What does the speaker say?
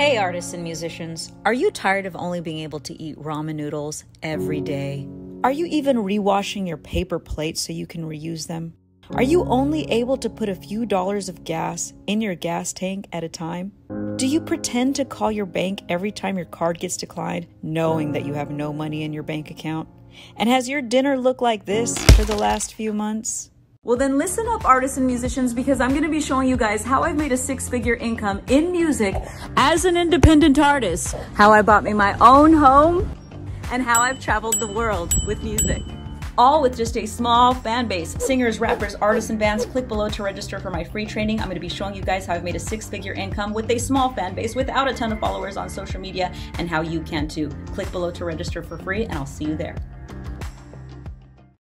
Hey, artists and musicians, are you tired of only being able to eat ramen noodles every day? Are you even rewashing your paper plates so you can reuse them? Are you only able to put a few dollars of gas in your gas tank at a time? Do you pretend to call your bank every time your card gets declined, knowing that you have no money in your bank account? And has your dinner looked like this for the last few months? Well, then listen up, artists and musicians, because I'm going to be showing you guys how I've made a six figure income in music as an independent artist, how I bought me my own home, and how I've traveled the world with music. All with just a small fan base. Singers, rappers, artists, and bands. Click below to register for my free training. I'm going to be showing you guys how I've made a six figure income with a small fan base without a ton of followers on social media and how you can too. Click below to register for free, and I'll see you there.